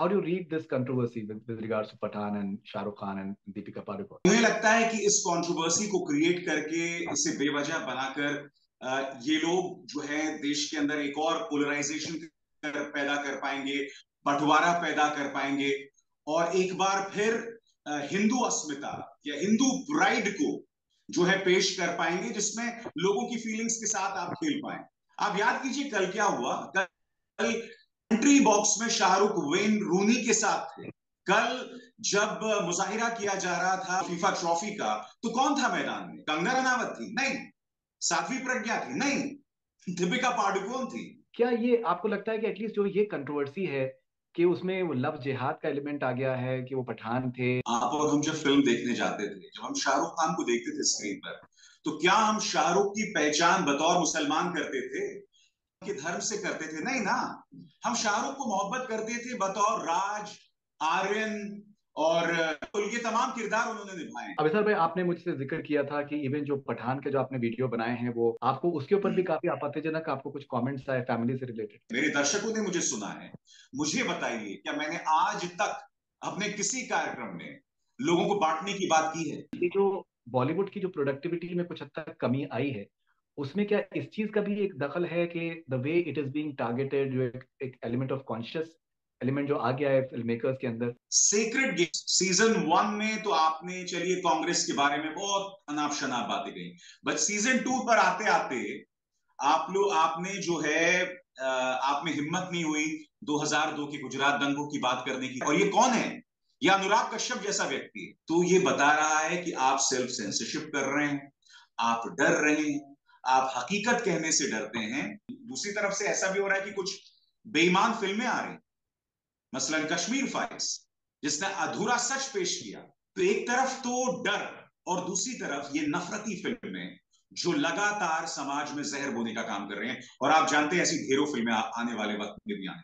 How do you read this controversy with, with regards to Pathan and Shah Rukh Khan and Deepika Padukone? मुझे लगता है कि इस controversy को create करके इसे बेवजह बनाकर ये लोग जो है देश के अंदर एक और पोलराइजेशन पैदा कर पाएँगे बंटवारा पैदा कर पाएँगे। और एक बार फिर हिंदू अस्मिता या हिंदू प्राइड को जो है पेश कर पाएँगे जिसमें लोगों की फीलिंग्स के साथ आप खेल पाए। आप याद कीजिए कल क्या हुआ? कल एंट्री बॉक्स में शाहरुख वेन रूनी के साथ थे। कल जब मुजाहिरा किया जा रहा था फीफा ट्रॉफी का तो कौन था मैदान में? कंगना रनावत थी? नहीं। साध्वी प्रज्ञा थी? नहीं। दीपिका पाडुकोन थी। क्या ये आपको लगता है कि एटलीस्ट जो ये कंट्रोवर्सी है कि उसमें वो लव जिहाद का एलिमेंट आ गया है कि वो पठान थे? आप और हम जब फ़िल्म देखने जाते थे जब हम शाहरुख खान को देखते थे स्क्रीन पर तो क्या हम शाहरुख की पहचान बतौर मुसलमान करते थे? कि धर्म से करते थे। नहीं ना हम शाहरुख को मोहब्बत करते थे बतौर राज आर्यन और ये तमाम किरदार उन्होंने निभाए। अभी सर भाई आपने मुझसे ज़िक्र किया था कि इवन जो पठान के जो आपने वीडियो बनाए हैं वो आपको उसके ऊपर भी हम्म। काफ़ी आपत्तिजनक आपको कुछ कमेंट्स आए फैमिली से रिलेटेड मेरे दर्शकों ने मुझे सुना है। मुझे बताइए क्या मैंने आज तक अपने किसी कार्यक्रम में लोगों को बांटने की बात की है? ये जो बॉलीवुड की जो प्रोडक्टिविटी में कुछ हद तक कमी आई है उसमें क्या इस चीज़ का भी एक दखल है कि the way it is being targeted जो एक एलिमेंट ऑफ़ कॉन्शियस एलिमेंट जो आ गया है फ़िल्म मेकर्स के अंदर। सीक्रेट गेम सीज़न वन में तो आपने, चलिए कांग्रेस के बारे में बहुत अनाप शनाप बातें कही। बट सीज़न टू पर आते आते आप लोग आपने जो है आप में हिम्मत नहीं हुई 2002 के गुजरात दंगों की बात करने की। और ये कौन है? ये अनुराग कश्यप जैसा व्यक्ति है। तो ये बता रहा है कि आप सेल्फ सेंसरशिप कर रहे हैं, आप डर रहे हैं आप हकीकत कहने से डरते हैं। दूसरी तरफ़ से ऐसा भी हो रहा है कि कुछ बेईमान फ़िल्में आ रही मसलन कश्मीर फाइल्स, जिसने अधूरा सच पेश किया। तो एक तरफ़ तो डर और दूसरी तरफ़ ये नफरती फ़िल्में जो लगातार समाज में जहर बोने का काम कर रहे हैं। और आप जानते हैं ऐसी ढेरों फ़िल्में आने वाले वक्त में भी आने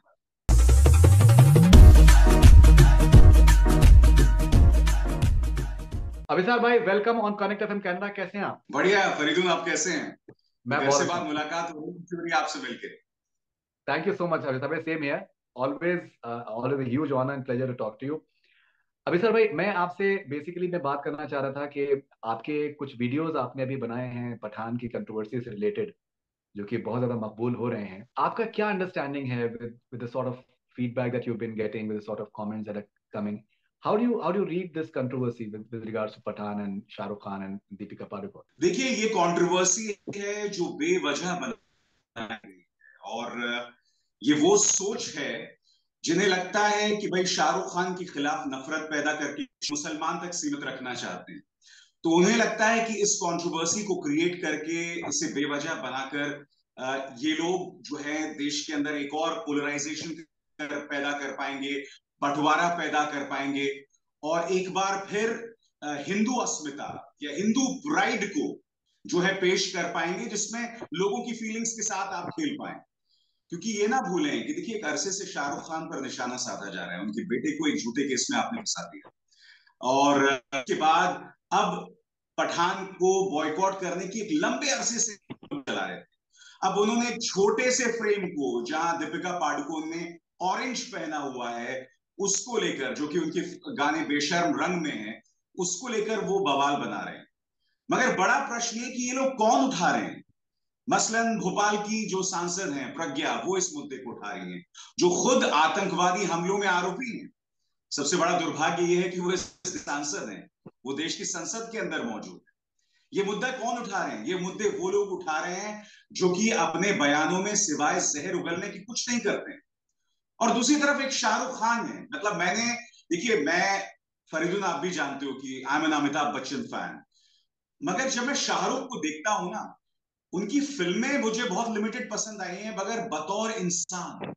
अभिसार भाई welcome on connect FM Canada कैसे हैं आप? बढ़िया फरीदुल आप कैसे हैं? मैं बहुत से मुलाकात हो रही आपसे मिलके। Thank you so much Abhisar भाई same here always always huge honour and pleasure to talk to you अभी सर भाई मैं आपसे बेसिकली मैं बात करना चाह रहा था कि आपके कुछ वीडियोस आपने अभी बनाए हैं पठान की कंट्रोवर्सी से रिलेटेड जो कि बहुत ज़्यादा मकबूल हो रहे हैं। आपका क्या अंडरस्टैंडिंग है with with the sort of feedback that you been getting with the sort of comments that are coming How do you how do you read this controversy with, with regards to Pathan and Shah Rukh Khan and Deepika Padukone? देखिए ये controversy है जो बेवजह बना और ये वो सोच है जिन्हें लगता है कि भाई शाहरुख खान के खिलाफ नफरत पैदा करके मुसलमान तक सीमित रखना चाहते हैं तो उन्हें लगता है कि इस कंट्रोवर्सी को क्रिएट करके इसे बेवजह बनाकर ये लोग जो है देश के अंदर एक और पोलराइजेशन पैदा कर पाएँगे बंटवारा पैदा कर पाएँगे। और एक बार फिर हिंदू अस्मिता या हिंदू प्राइड को जो है पेश कर पाएँगे, जिसमें लोगों की फीलिंग्स के साथ आप खेल पाए। क्योंकि ये ना भूलें कि देखिए, एक अरसे से शाहरुख खान पर निशाना साधा जा रहा है। उनके बेटे को एक झूठे केस में आपने फंसा दिया। और उसके बाद अब पठान को बॉयकॉट करने की एक लंबे अरसे से चला रहे थे अब उन्होंने छोटे से फ्रेम को, जहाँ दीपिका पाडुकोन ने ऑरेंज पहना हुआ है उसको लेकर, जो कि उनके गाने बेशर्म रंग में है, उसको लेकर वो बवाल बना रहे हैं। मगर बड़ा प्रश्न है कि ये लोग कौन उठा रहे हैं? मसलन भोपाल की जो सांसद हैं, प्रज्ञा, वो इस मुद्दे को उठा रही हैं। जो खुद आतंकवादी हमलों में आरोपी हैं। सबसे बड़ा दुर्भाग्य ये है कि वो सांसद हैं। वो देश की संसद के अंदर मौजूद है। ये मुद्दा कौन उठा रहे हैं? ये मुद्दे वो लोग उठा रहे हैं जो कि अपने बयानों में सिवाय जहर उगलने की कुछ नहीं करते हैं। और दूसरी तरफ़ एक शाहरुख खान है। मतलब मैंने, देखिए, मैं फरीदुन आप भी जानते हो कि I am an Amitabh Bachchan fan मगर जब मैं शाहरुख को देखता हूँ ना, उनकी फ़िल्में मुझे बहुत लिमिटेड पसंद आई हैं मगर बतौर इंसान,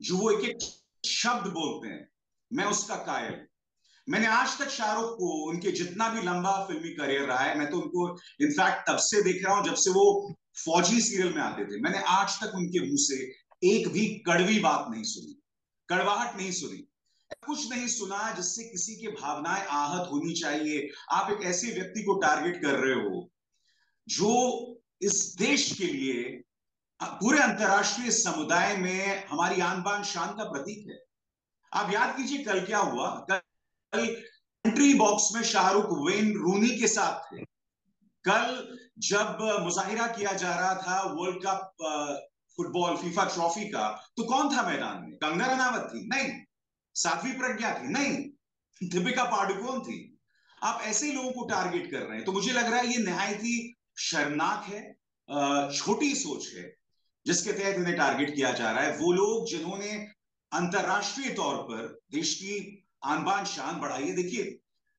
जो वो एक एक शब्द बोलते हैं। मैं उसका कायल। मैंने आज तक शाहरुख को उनके जितना भी लंबा फिल्मी करियर रहा है, मैं तो उनको इनफैक्ट तब से देख रहा हूँ जब से वो फौजी सीरियल में आते थे। मैंने आज तक उनके मुँह से एक भी कड़वी बात नहीं सुनी, कड़वाहट नहीं सुनी, कुछ नहीं सुना जिससे किसी की भावनाएँ आहत होनी चाहिए। आप एक ऐसे व्यक्ति को टारगेट कर रहे हो जो इस देश के लिए, पूरे अंतर्राष्ट्रीय समुदाय में हमारी आन बान शान का प्रतीक है। आप याद कीजिए कल क्या हुआ? कल एंट्री बॉक्स में शाहरुख वेन रूनी के साथ थे। कल जब मुजाहिरा किया जा रहा था world cup football, FIFA trophy का तो कौन था मैदान में? कंगना रनावत थी? नहीं। साध्वी प्रज्ञा थी? नहीं। दीपिका पाडुकोन थी? आप ऐसे लोगों को टारगेट कर रहे हैं। तो मुझे लग रहा है ये नहायत ही शर्मनाक है छोटी सोच है, जिसके तहत इन्हें टारगेट किया जा रहा है। वो लोग जिन्होंने अंतरराष्ट्रीय तौर पर देश की आन बान शान बढ़ाई है, देखिए,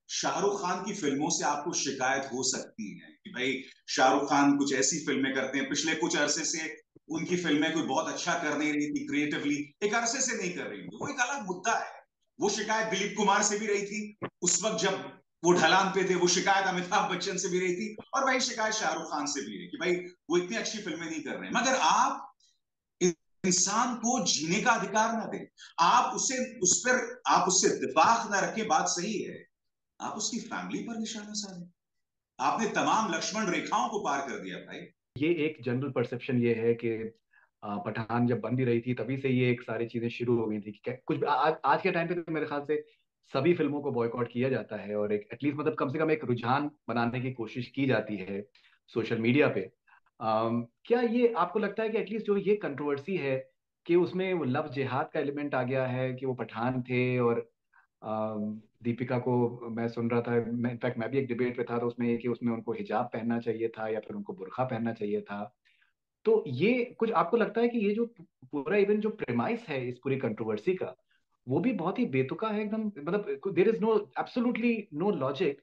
शाहरुख खान की फ़िल्मों से आपको शिकायत हो सकती है कि भाई शाहरुख खान कुछ ऐसी फ़िल्में करते हैं। पिछले कुछ अरसे से उनकी फ़िल्में कोई बहुत अच्छा कर नहीं रही थी क्रिएटिवली एक अरसे से नहीं कर रही थी। वो एक अलग मुद्दा है। वो शिकायत दिलीप कुमार से भी रही थी। उस वक्त जब वो ढलान पे थे, वो शिकायत अमिताभ बच्चन से भी रही थी और वही शिकायत शाहरुख खान से भी रही कि भाई, वो इतनी अच्छी फ़िल्में नहीं कर रहे। मगर आप इंसान को जीने का अधिकार ना दें। आप उसे, उस पर, आप उससे इतफाक ना रखें, बात सही है। आप उसकी फैमिली पर निशाना साधे। आपने तमाम लक्ष्मण रेखाओं को पार कर दिया भाई। ये एक जनरल परसेप्शन ये है कि पठान जब बंदी रही थी तभी से ये एक सारी चीज़ें शुरू हो गई थी कि कुछ आ, आज के टाइम पे तो मेरे ख्याल से सभी फ़िल्मों को बॉयकॉट किया जाता है और एक एटलीस्ट मतलब कम से कम एक रुझान बनाने की कोशिश की जाती है सोशल मीडिया पे। आ, क्या ये आपको लगता है कि एटलीस्ट जो ये कंट्रोवर्सी है कि उसमें वो लव जिहाद का एलिमेंट आ गया है कि वो पठान थे और दीपिका को मैं सुन रहा था, मैं इनफैक्ट मैं भी एक डिबेट पे था तो उसमें कि उसमें उनको हिजाब पहनना चाहिए था या फिर उनको बुरखा पहनना चाहिए था। तो ये कुछ आपको लगता है कि ये जो पूरा इवन जो प्रेमाइस है इस पूरी कंट्रोवर्सी का, वो भी बहुत ही बेतुका है एकदम? मतलब there is no absolutely no logic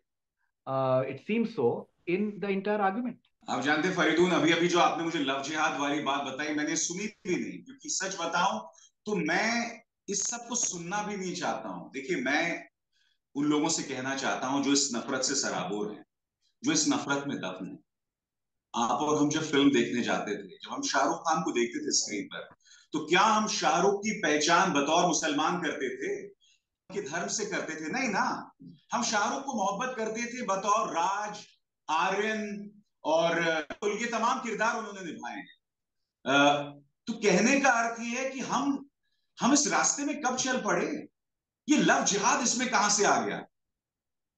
it seems so in the entire argument आप जानते फरीदून अभी अभी जो आपने मुझे लव जिहाद वाली बात बताई, मैंने सुनी भी नहीं, क्योंकि सच बताऊँ तो मैं इस सबको सुनना भी नहीं चाहता हूँ। देखिए, मैं उन लोगों से कहना चाहता हूँ जो इस नफरत से सराबोर हैं, जो इस नफरत में दफन है। आप और हम जब फ़िल्म देखने जाते थे, जब हम शाहरुख खान को देखते थे स्क्रीन पर तो क्या हम शाहरुख की पहचान बतौर मुसलमान करते थे? कि धर्म से करते थे? नहीं ना। हम शाहरुख को मोहब्बत करते थे बतौर राज, आर्यन और ये तमाम किरदार उन्होंने निभाए हैं। तो कहने का अर्थ ये है कि हम हम इस रास्ते में कब चल पड़े? ये लव जिहाद इसमें कहाँ से आ गया?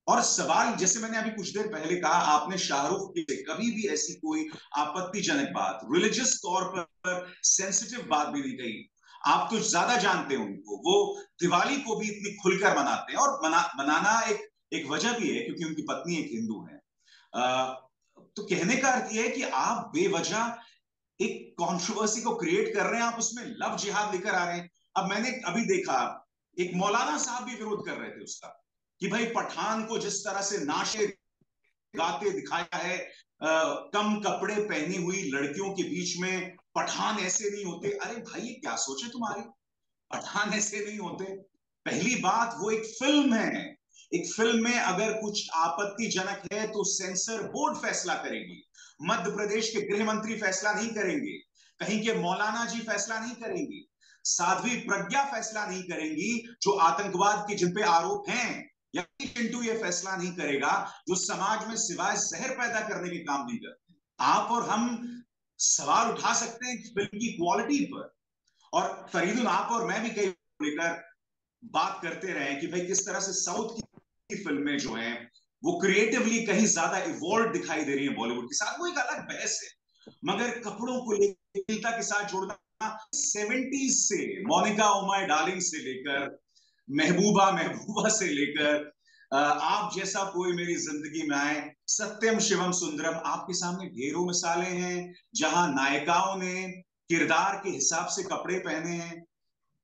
और सवाल जैसे मैंने अभी कुछ देर पहले कहा आपने शाहरुख के कभी भी ऐसी कोई आपत्तिजनक बात रिलीजियस तौर पर सेंसिटिव बात भी नहीं कही। आप तो ज़्यादा जानते हैं उनको वो दिवाली को भी इतनी खुलकर मनाते हैं। और मना मनाना एक एक वजह भी है क्योंकि उनकी पत्नी एक हिंदू है। आ, तो कहने का अर्थ यह है कि आप बेवजह एक कंट्रोवर्सी को क्रिएट कर रहे हैं आप उसमें लव जिहाद लेकर आ रहे हैं। अब मैंने अभी देखा एक मौलाना साहब भी विरोध कर रहे थे उसका कि भाई पठान को जिस तरह से नाशे गाते दिखाया है आ, कम कपड़े पहनी हुई लड़कियों के बीच में पठान ऐसे नहीं होते। अरे भाई क्या सोचे तुम्हारी? पठान ऐसे नहीं होते। पहली बात वो एक फ़िल्म है। एक फ़िल्म में अगर कुछ आपत्तिजनक है तो सेंसर बोर्ड फैसला करेगी। मध्य प्रदेश के गृह मंत्री फैसला नहीं करेंगे। कहीं के मौलाना जी फैसला नहीं करेंगे। साध्वी प्रज्ञा फैसला नहीं करेंगी, जो आतंकवाद के जिन पे आरोप हैं या चिंटू ये फैसला नहीं करेगा, जो समाज में सिवाय जहर पैदा करने के काम नहीं करते। आप और हम सवाल उठा सकते हैं फ़िल्म की क्वालिटी पर। और फरीदुल आप और मैं भी कई लेकर बात करते रहे कि भाई किस तरह से साउथ की फ़िल्में जो हैं, वो क्रिएटिवली कहीं ज़्यादा इवॉल्व दिखाई दे रही है बॉलीवुड के साथ। वो एक अलग बहस है। मगर कपड़ों को लेकर के साथ जोड़ना सेवेंटीज से, मोनिका उमाय डार्लिंग से लेकर, महबूबा महबूबा से लेकर आप जैसा कोई मेरी ज़िंदगी में आए, सत्यम शिवम सुंदरम, आपके सामने ढेरों मिसालें हैं, जहाँ नायिकाओं ने किरदार के हिसाब से कपड़े पहने हैं,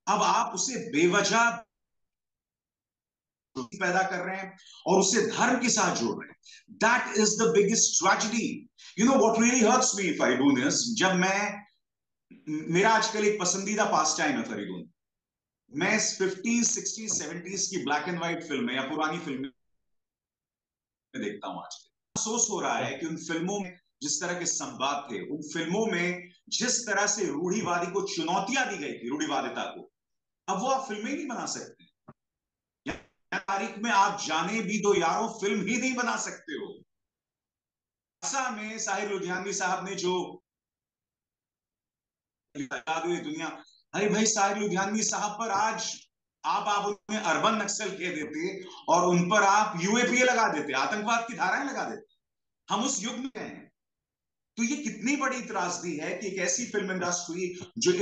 अब आप उसे बेवजह पैदा कर रहे हैं और उसे धर्म के साथ जोड़ रहे हैं। That is the biggest tragedy you know what really hurts me this जब मैं मेरा आजकल एक पसंदीदा पास टाइम है फरीदून मैं फिफ्टीज सिक्सटीज सेवेंटीज की ब्लैक एंड व्हाइट फ़िल्म या पुरानी फ़िल्म देखता हूँ आजकल। अफसोस हो रहा है कि उन फ़िल्मों में जिस तरह के संवाद थे, उन फ़िल्मों में जिस तरह से रूढ़ीवादी को चुनौतियाँ दी गई थी, रूढ़ीवादिता को, अब वो आप फ़िल्में नहीं बना सकते। तारीख में आप जाने भी दो यारों फ़िल्म ही नहीं बना सकते हो। में साहिर लुधियानवी साहब ने जो दुनिया। अरे भाई साहिर लुधियानवी साहब पर आज आप आप उन्हें अर्बन नक्सल कह देते और उन पर आप यूएपीए लगा देते, आतंकवाद की धाराएँ लगा देते। हम उस युग में हैं। तो ये कितनी बड़ी त्रासदी है कि एक ऐसी फ़िल्म इंडस्ट्री जो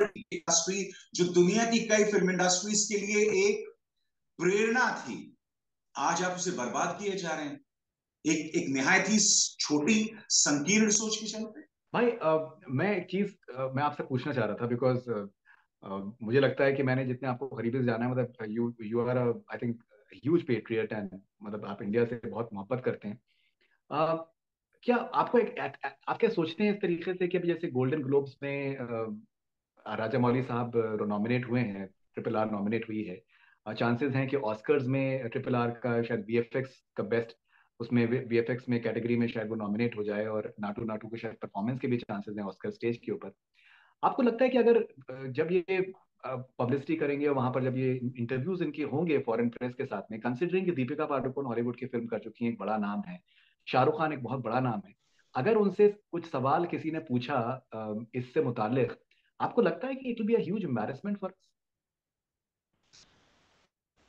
इंडस्ट्री, जो दुनिया की कई फ़िल्म इंडस्ट्रीज़ के लिए एक प्रेरणा थी, आज आप उसे बर्बाद किए जा रहे हैं। एक एक निहायत ही छोटी, संकीर्ण सोच के चलते। भाई आ, मैं एक चीज़ मैं आपसे पूछना चाह रहा था बिकॉज़ मुझे लगता है कि मैंने जितने आपको करीबी से जाना है मतलब you you are I think huge patriot and मतलब आप इंडिया से बहुत मोहब्बत करते हैं। uh, क्या आपको एक आप क्या सोचते हैं इस तरीके से कि अभी जैसे गोल्डन ग्लोब्स में राजा मौली साहब नॉमिनेट हुए हैं ट्रिपल आर नॉमिनेट हुई है चांसेस हैं कि ऑस्कर्स में ट्रिपल आर का शायद वी का बेस्ट उसमें वी एफ़ में कैटेगरी में शायद वो नॉमिनेट हो जाए और नाटू नाटू के शायद परफॉर्मेंस के भी चांसेस हैं ऑस्कर स्टेज के ऊपर। आपको लगता है कि अगर जब ये पब्लिसिटी करेंगे वहाँ पर जब ये इंटरव्यूज़ इनके होंगे फॉरेन प्रेस के साथ में कंसिडरिंग दीपिका पाडुकोन हॉलीवुड की फ़िल्म कर चुकी है, एक बड़ा नाम है। शाहरुख खान एक बहुत बड़ा नाम है। अगर उनसे कुछ सवाल किसी ने पूछा इससे मुतालिक, आपको लगता है कि it will be a huge embarrassment for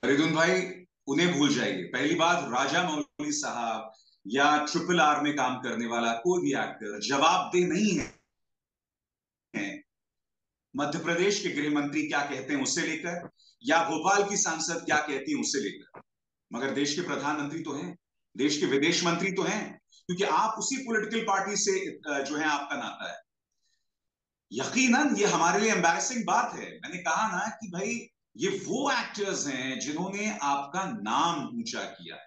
Faridun भाई उन्हें भूल जाइए। पहली बात, राजा मौली साहब या ट्रिपल आर में काम करने वाला कोई भी एक्टर जवाबदेह नहीं है। मध्य प्रदेश के गृह मंत्री क्या कहते हैं उससे लेकर, या भोपाल की सांसद क्या कहती है उससे लेकर? मगर देश के प्रधानमंत्री तो हैं, देश के विदेश मंत्री तो हैं, क्योंकि आप उसी पॉलिटिकल पार्टी से जो है आपका नाता है। यकीनन ये हमारे लिए एम्बेसिंग बात है। मैंने कहा ना कि भाई ये वो एक्टर्स हैं जिन्होंने आपका नाम ऊँचा किया है।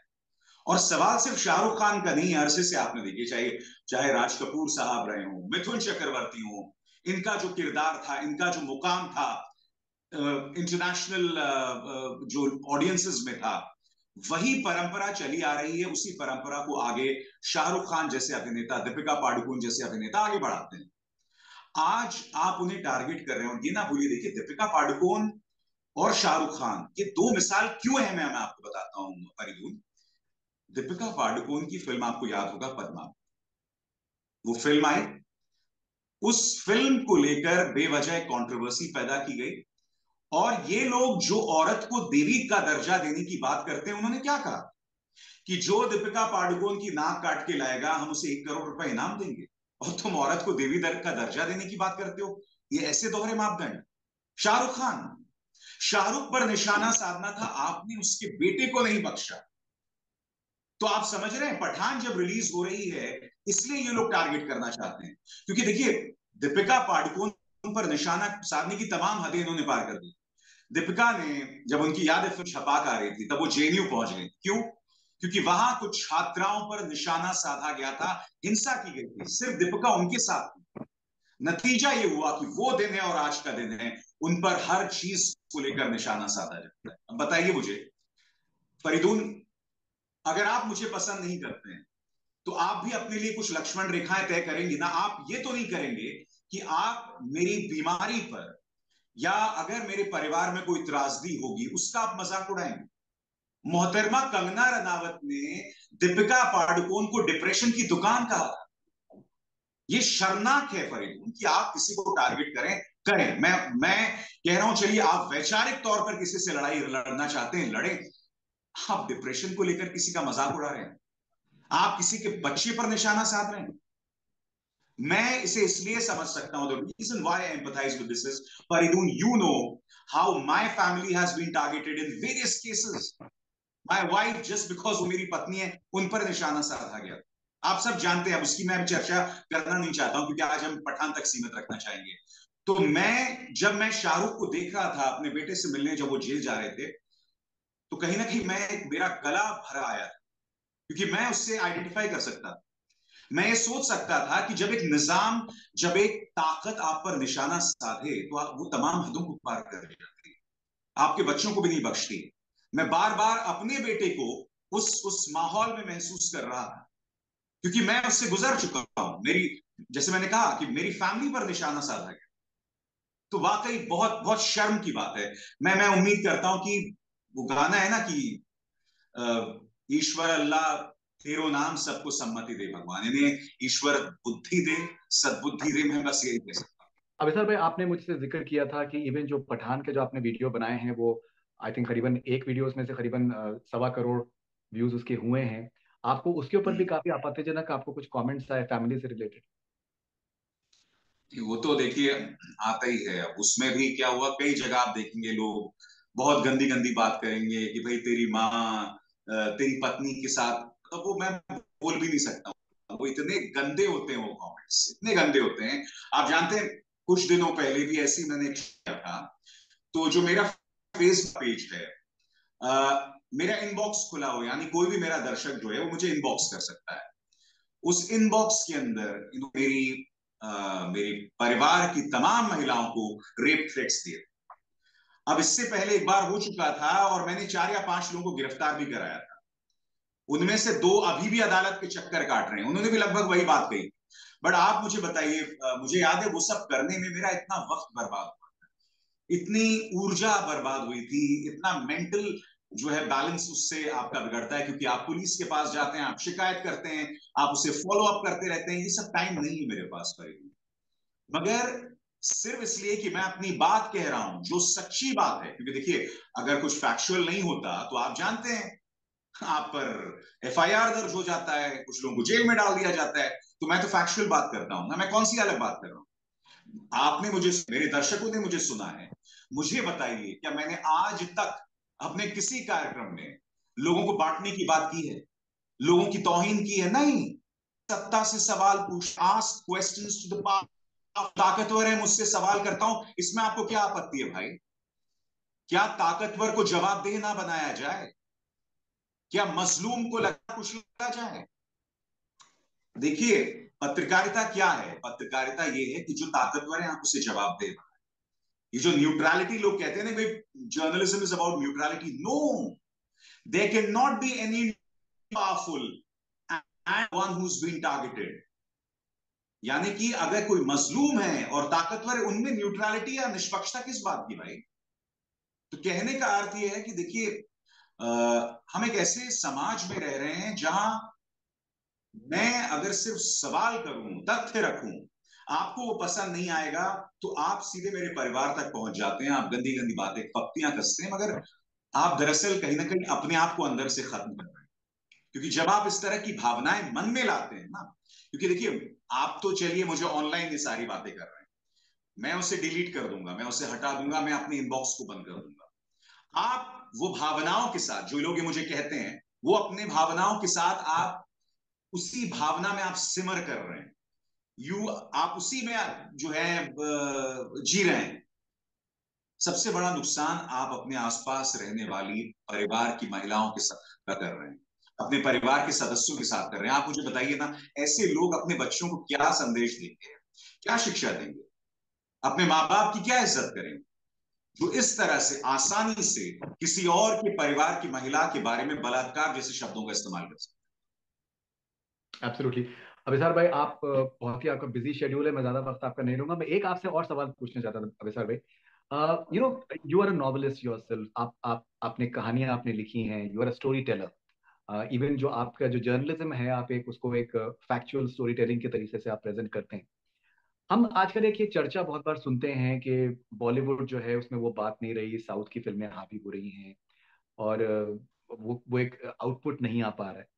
और सवाल सिर्फ़ शाहरुख खान का नहीं है अरसे से आपने देखिए, चाहे चाहे राज कपूर साहब रहे हो, मिथुन चक्रवर्ती हो, इनका जो किरदार था, इनका जो मुकाम था इंटरनेशनल जो ऑडियंसेस में था, वही परंपरा चली आ रही है, उसी परंपरा को आगे शाहरुख खान जैसे अभिनेता, दीपिका पाडुकोन जैसे अभिनेता आगे बढ़ाते हैं। आज आप उन्हें टारगेट कर रहे हो, ये ना भूलिए, देखिए, दीपिका पाडुकोन और शाहरुख खान ये दो मिसाल क्यों है मैं, मैं आपको बताता हूँ परिदून। दीपिका पाडुकोन की फ़िल्म आपको याद होगा पद्मा। वो फ़िल्म आई। उस फ़िल्म को लेकर बेवजह कंट्रोवर्सी पैदा की गई। और ये लोग जो औरत को देवी का दर्जा देने की बात करते हैं उन्होंने क्या कहा? कि जो दीपिका पाडुकोन की नाक काट के लाएगा हम उसे एक करोड़ रुपए इनाम देंगे। और तुम औरत को देवी दर का दर्जा देने की बात करते हो? ये ऐसे दोहरे मापदंड। शाहरुख खान शाहरुख पर निशाना साधना था, आपने उसके बेटे को नहीं बख्शा। तो आप समझ रहे हैं, पठान जब रिलीज़ हो रही है, इसलिए ये लोग टारगेट करना चाहते हैं। क्योंकि देखिए, दीपिका पाडुकोन पर निशाना साधने की तमाम हदें इन्होंने पार कर दी। दीपिका ने, जब उनकी याद फ़िल्म छपाक आ रही थी, तब वो जेएनयू पहुँच गई क्यों? क्योंकि वहाँ कुछ छात्राओं पर निशाना साधा गया था, हिंसा की गई थी। सिर्फ़ दीपिका उनके साथ नतीजा ये हुआ कि वो दिन है और आज का दिन है। उन पर हर चीज़ को लेकर निशाना साधा जाता है। अब बताइए मुझे, फरीदून, अगर आप मुझे पसंद नहीं करते हैं तो आप भी अपने लिए कुछ लक्ष्मण रेखाएँ तय करेंगे। ना आप ये तो नहीं करेंगे कि आप मेरी बीमारी पर या अगर मेरे परिवार में कोई त्रासदी होगी, उसका आप मज़ाक उड़ाएँगे। मोहतरमा कंगना रनावत ने दीपिका पाडुकोन को डिप्रेशन की दुकान कहा ये शर्मनाक है फरीदून कि आप किसी को टारगेट करें करें। मैं मैं कह रहा हूँ चलिए आप वैचारिक तौर पर किसी से लड़ाई लड़ना चाहते हैं लड़े। आप डिप्रेशन को लेकर किसी का मज़ाक उड़ा रहे हैं। आप किसी के बच्चे पर निशाना साध रहे हैं। मैं इसे इसलिए समझ सकता हूँ the reason why I empathise with this is Faridun, you know how my family has been targeted in various cases. My wife, just because वो मेरी पत्नी है उन पर निशाना साधा गया। आप सब जानते हैं अब उसकी मैं चर्चा करना नहीं चाहता हूँ क्योंकि आज हम पठान तक सीमित रखना चाहेंगे। तो मैं, जब मैं शाहरुख को देख रहा था अपने बेटे से मिलने जब वो जेल जा रहे थे तो कहीं ना कहीं मैं, मेरा गला भरा आया क्योंकि मैं उससे आइडेंटिफाई कर सकता था। मैं ये सोच सकता था कि जब एक निज़ाम, जब एक ताकत आप पर निशाना साधे तो आप, वो तमाम हदों को पार कर जाती। आपके बच्चों को भी नहीं बख्शती। मैं बार बार अपने बेटे को उस उस माहौल में महसूस कर रहा था, क्योंकि मैं उससे गुजर चुका हूँ। मेरी, जैसे मैंने कहा कि मेरी फैमिली पर निशाना साधा गया। तो वाकई बहुत बहुत शर्म की बात है। मैं मैं उम्मीद करता हूँ कि वो गाना है ना कि ईश्वर अल्लाह तेरो नाम सबको सम्मति दे भगवान। इन्हें ईश्वर बुद्धि दे सदबुद्धि दे मैं बस यही कह सकता अभी सर भाई आपने मुझसे ज़िक्र किया था कि इवन जो पठान के जो आपने वीडियो बनाए हैं वो आई थिंक करीबन एक वीडियो उसमें से करीबन सवा करोड़ व्यूज़ उसके हुए हैं। आपको उसके ऊपर भी काफ़ी आपत्तिजनक आपको कुछ कमेंट्स आए फैमिली से रिलेटेड वो तो देखिए आता ही है। अब उसमें भी क्या हुआ? कई जगह आप देखेंगे लोग बहुत गंदी गंदी बात करेंगे कि भाई तेरी माँ तेरी पत्नी के साथ तो वो मैं बोल भी नहीं सकता वो इतने गंदे होते हैं वो कमेंट्स इतने गंदे होते हैं। आप जानते हैं कुछ दिनों पहले भी ऐसी मैंने किया था। तो जो मेरा फेसबुक पेज है आ, मेरा इनबॉक्स खुला हो यानी कोई भी मेरा दर्शक जो है वो मुझे इनबॉक्स कर सकता है। उस इनबॉक्स के अंदर मेरी मेरी परिवार की तमाम महिलाओं को रेप थ्रेट्स दिए। अब इससे पहले एक बार हो चुका था और मैंने चार या पाँच लोगों को गिरफ़्तार भी कराया था। उनमें से दो अभी भी अदालत के चक्कर काट रहे हैं। उन्होंने भी लगभग वही बात कही। बट आप मुझे बताइए मुझे याद है वो सब करने में मेरा इतना वक्त बर्बाद हुआ था। इतनी ऊर्जा बर्बाद हुई थी, इतना मेंटल जो है बैलेंस उससे आपका बिगड़ता है, क्योंकि आप पुलिस के पास जाते हैं, आप शिकायत करते हैं, आप उसे फॉलो अप करते रहते हैं, ये सब टाइम नहीं है मेरे पास करीब मगर सिर्फ़ इसलिए कि मैं अपनी बात कह रहा हूँ, जो सच्ची बात है, क्योंकि देखिए, अगर कुछ फैक्चुअल नहीं होता तो आप जानते हैं, आप पर एफआईआर दर्ज हो जाता है, कुछ लोगों को जेल में डाल दिया जाता है तो मैं तो फैक्चुअल बात करता हूँ। ना, मैं कौन सी अलग बात कर रहा हूँ? आपने मुझे, मेरे दर्शकों ने मुझे सुना है। मुझे बताइए, क्या मैंने आज तक अपने किसी कार्यक्रम में लोगों को बांटने की बात की है, लोगों की तोहिन की है? नहीं। सत्ता से सवाल पूछ आस्क ताकतवर है, मुझसे सवाल करता हूँ। इसमें आपको क्या आपत्ति है भाई? क्या ताकतवर को जवाबदेह ना बनाया जाए? क्या मजलूम को लगा कुछ लगा जाए? देखिए, पत्रकारिता क्या है? पत्रकारिता यह है कि जो ताकतवर है, आप उसे जवाब दे ये जो न्यूट्रलिटी लोग कहते हैं ना, भाई journalism is about neutrality no they can not be any powerful and one who targeted यानी कि अगर कोई मजलूम है और ताकतवर है, उनमें न्यूट्रलिटी या निष्पक्षता किस बात की, भाई? तो कहने का अर्थ यह है कि देखिए हम एक ऐसे समाज में रह रहे हैं जहाँ मैं अगर सिर्फ़ सवाल करूँ, तथ्य रखूँ आपको वो पसंद नहीं आएगा तो आप सीधे मेरे परिवार तक पहुँच जाते हैं, आप गंदी गंदी बातें पप्तियाँ कसते हैं, मगर आप दरअसल कहीं ना कहीं अपने आप को अंदर से खत्म कर रहे हैं। क्योंकि जब आप इस तरह की भावनाएँ मन में लाते हैं ना, क्योंकि देखिए, आप तो चलिए, मुझे ऑनलाइन ये सारी बातें कर रहे हैं। मैं उसे डिलीट कर दूँगा, मैं उसे हटा दूँगा, मैं अपने इनबॉक्स को बंद कर दूँगा। आप वो भावनाओं के साथ, जो लोग मुझे कहते हैं, वो अपने भावनाओं के साथ आप उसी भावना में आप सिमर कर रहे हैं। यू, आप उसी में जो है जी रहे हैं। सबसे बड़ा नुकसान आप अपने आसपास रहने वाली परिवार की महिलाओं के साथ कर रहे हैं। अपने परिवार के सदस्यों के साथ कर रहे हैं। आप मुझे बताइए ना, ऐसे लोग अपने बच्चों को क्या संदेश देंगे? क्या शिक्षा देंगे? अपने माँ बाप की क्या इज़्ज़त करेंगे? जो इस तरह से, आसानी से किसी और के परिवार की महिला के बारे में बलात्कार जैसे शब्दों का इस्तेमाल कर सकते एब्सोल्युटली अभिसार भाई, आप बहुत ही आपका बिज़ी शेड्यूल है, मैं ज़्यादा वक्त आपका नहीं लूँगा। मैं एक आपसे और सवाल पूछना चाहता था, अभिसार भाई। You know you are a novelist yourself आप आप, आपने कहानियाँ आपने लिखी हैं you are a story teller even जो आपका जो जर्नलिज्म है, आप एक उसको एक फैक्चुअल स्टोरी टेलिंग के तरीके से आप प्रेजेंट करते हैं। हम आजकल एक ये चर्चा बहुत बार सुनते हैं कि बॉलीवुड जो है, उसमें वो बात नहीं रही साउथ की फ़िल्में हावी हो रही हैं, और वो वो एक आउटपुट नहीं आ पा रहा है।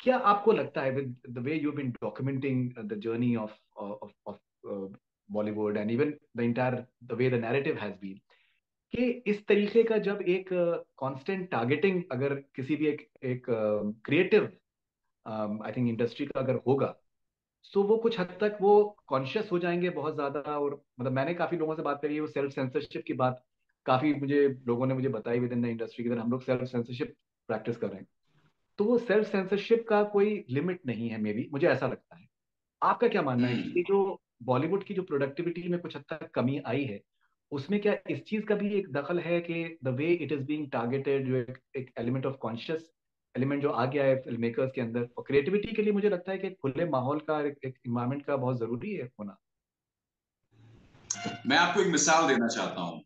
क्या आपको लगता है with the way you been documenting the journey of of of Bollywood and even the entire the way the narrative has been कि इस तरीके का जब एक कांस्टेंट टारगेटिंग अगर किसी भी एक एक क्रिएटिव आई थिंक इंडस्ट्री का अगर होगा सो so वो कुछ हद तक वो कॉन्शियस हो जाएँगे बहुत ज़्यादा और मतलब मैंने काफ़ी लोगों से बात करी है, वो सेल्फ सेंसरशिप की बात काफ़ी मुझे, लोगों ने मुझे बताई विद इन द इंडस्ट्री की हम लोग सेल्फ सेंसरशिप प्रैक्टिस कर रहे हैं। तो वो सेल्फ सेंसरशिप का कोई लिमिट नहीं है मे बी मुझे ऐसा लगता है। आपका क्या मानना है कि जो बॉलीवुड की जो प्रोडक्टिविटी में कुछ हद तक कमी आई है उसमें क्या इस चीज़ का भी एक दखल है कि the way it is being targeted जो एक एलिमेंट ऑफ़ कॉन्शियस एलिमेंट जो आ गया है फ़िल्म मेकर्स के अंदर और क्रिएटिविटी के लिए मुझे लगता है कि खुले माहौल का एक, इन्वायरमेंट का बहुत ज़रूरी है होना। मैं आपको एक मिसाल देना चाहता हूँ।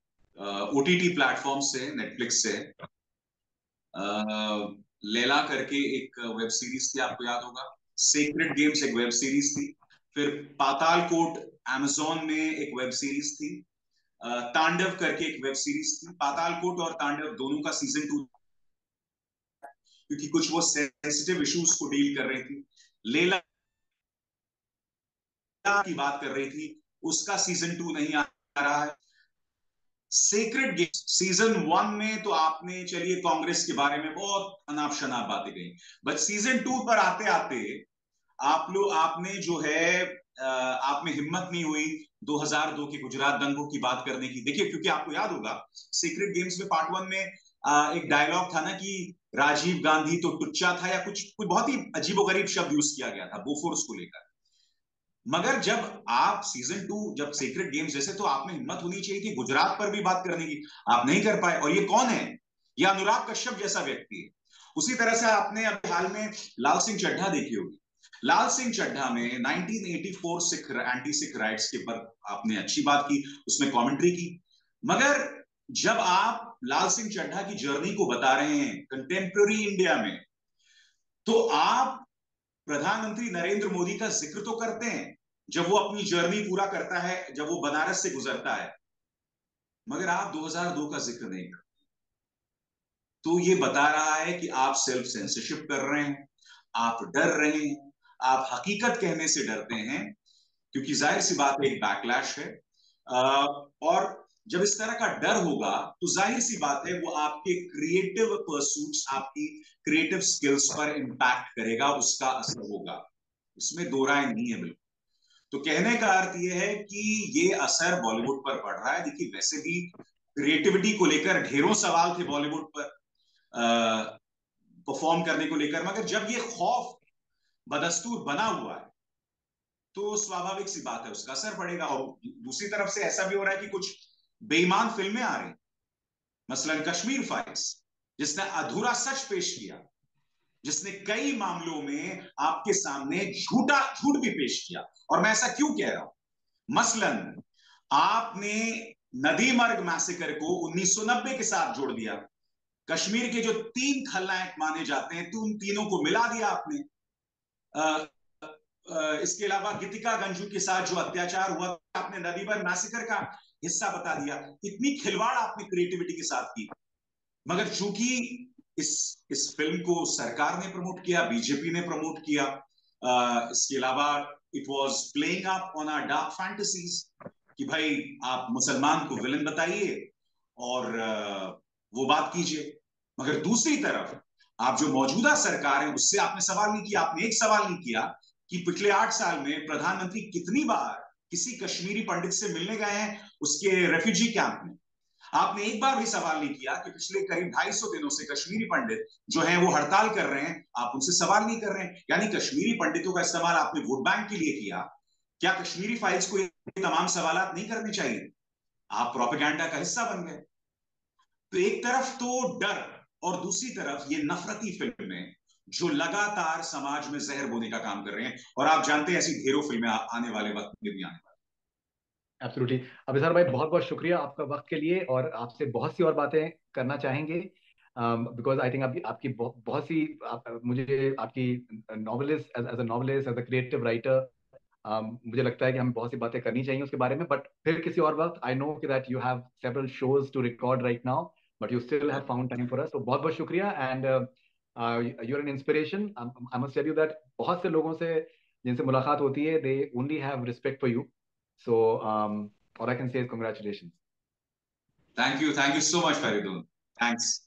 ओटीटी प्लेटफॉर्म से नेटफ्लिक्स से लेला करके एक वेब सीरीज़ थी, आपको याद होगा। सीक्रेट गेम्स एक वेब सीरीज़ थी। फिर पाताल कोट एमेजोन में एक वेब सीरीज़ थी। तांडव करके एक वेब सीरीज़ थी। पाताल कोट और तांडव दोनों का सीज़न टू क्योंकि कुछ वो सेंसिटिव इश्यूज़ को डील कर रही थी। लेला की बात कर रही थी, उसका सीज़न टू नहीं आ रहा है। सीक्रेट गेम सीज़न वन में तो आपने, चलिए, कांग्रेस के बारे में बहुत अनाप शनाप बातें कही। बट सीज़न टू पर आते आते आप लोग आपने जो है आप में हिम्मत नहीं हुई 2002 के गुजरात दंगों की बात करने की। देखिए, क्योंकि आपको याद होगा सीक्रेट गेम्स में पार्ट वन में एक डायलॉग था ना कि राजीव गांधी तो टुच्चा था या कुछ कुछ बहुत ही अजीबोगरीब शब्द यूज़ किया गया था बोफोर्स को लेकर। मगर जब आप सीज़न टू जब सीक्रेट गेम्स जैसे तो आप में हिम्मत होनी चाहिए थी, गुजरात पर भी बात करने की, आप नहीं कर पाए। और ये कौन है? ये अनुराग कश्यप जैसा व्यक्ति है। उसी तरह से आपने अभी हाल में लाल सिंह चड्ढा देखी होगी। लाल सिंह चड्ढा में 1984 सिख एंटी सिख राइट्स के पर आपने अच्छी बात की, उसमें कमेंट्री की। मगर जब आप लाल सिंह चड्ढा की जर्नी को बता रहे हैं कंटेम्प्रेरी इंडिया में तो आप प्रधानमंत्री नरेंद्र मोदी का ज़िक्र तो करते हैं, जब वो अपनी जर्नी पूरा करता है, जब वो बनारस से गुजरता है। मगर आप 2002 का ज़िक्र नहीं करते तो ये बता रहा है कि आप सेल्फ सेंसरशिप कर रहे हैं, आप डर रहे हैं, आप हकीकत कहने से डरते हैं, क्योंकि ज़ाहिर सी बात है एक बैकलैश है। और जब इस तरह का डर होगा तो ज़ाहिर सी बात है, वो आपके क्रिएटिव परसूट्स आपकी क्रिएटिव स्किल्स पर इंपैक्ट करेगा, उसका असर होगा। इसमें दो राय नहीं है बिल्कुल। तो कहने का अर्थ यह है कि ये असर बॉलीवुड पर पड़ रहा है। देखिए, वैसे भी क्रिएटिविटी को लेकर ढेरों सवाल थे बॉलीवुड पर परफॉर्म करने को लेकर। मगर जब ये खौफ, बदस्तूर बना हुआ है तो स्वाभाविक सी बात है, उसका असर पड़ेगा। और दूसरी तरफ़ से ऐसा भी हो रहा है कि कुछ बेईमान फ़िल्में आ रही। मसलन कश्मीर फाइल्स जिसने अधूरा सच पेश किया जिसने कई मामलों में आपके सामने झूठा झूठ भी पेश किया। और मैं ऐसा क्यों कह रहा हूँ? मसलन आपने नदी मर्ग मैसेकर को 1990 के साथ जोड़ दिया। कश्मीर के जो तीन खलनायक माने जाते हैं तो उन तीनों को मिला दिया आपने। आ, आ, इसके अलावा गीतिका गंजू के साथ जो अत्याचार हुआ आपने नदी मर्ग मैसेकर का हिस्सा बता दिया। इतनी खिलवाड़ आपने क्रिएटिविटी के साथ की। मगर चूँकि इस इस फ़िल्म को सरकार ने प्रमोट किया बीजेपी ने प्रमोट किया आ, इसके अलावा it was playing up on our dark fantasies कि भाई आप मुसलमान को विलन बताइए और आ, वो बात कीजिए। मगर दूसरी तरफ़ आप जो मौजूदा सरकार है उससे आपने सवाल नहीं किया आपने एक सवाल नहीं किया कि पिछले आठ साल में प्रधानमंत्री कितनी बार किसी कश्मीरी पंडित से मिलने गए हैं, उसके रेफ्यूजी कैंप में। आपने एक बार भी सवाल नहीं किया कि पिछले करीब ढाई सौ दिनों से कश्मीरी पंडित जो हैं वो हड़ताल कर रहे हैं, आप उनसे सवाल नहीं कर रहे हैं? यानी कश्मीरी पंडितों का इस्तेमाल आपने वोट बैंक के लिए किया, क्या कश्मीरी फाइल्स को तमाम सवाल नहीं करने चाहिए? आप प्रोपेगेंडा का हिस्सा बन गए। तो एक तरफ़ तो डर और दूसरी तरफ़ ये नफरती फ़िल्में जो लगातार समाज में जहर बोने का काम कर रहे हैं। और आप जानते हैं ऐसी ढेरों फ़िल्में आने वाले वक्त में भी आने वाले एब्सोल्युटली अभिसर भाई बहुत बहुत शुक्रिया आपका वक्त के लिए और आपसे बहुत सी और बातें करना चाहेंगे। बिकॉज़ आई थिंक आपकी आपकी बहुत सी आप, मुझे आपकी novelist as a novelist as a creative writer मुझे लगता है कि हमें बहुत सी बातें करनी चाहिए उसके बारे में। बट फिर किसी और वक्त आई नो कि that you have several shows to record right now but you still have found time for us तो बहुत बहुत शुक्रिया and you are an inspiration I must tell you that बहुत से लोगों से जिनसे मुलाकात होती है they only have respect for you So um, all I can say is congratulations. Thank you. Thank you so much, Faridun. Thanks.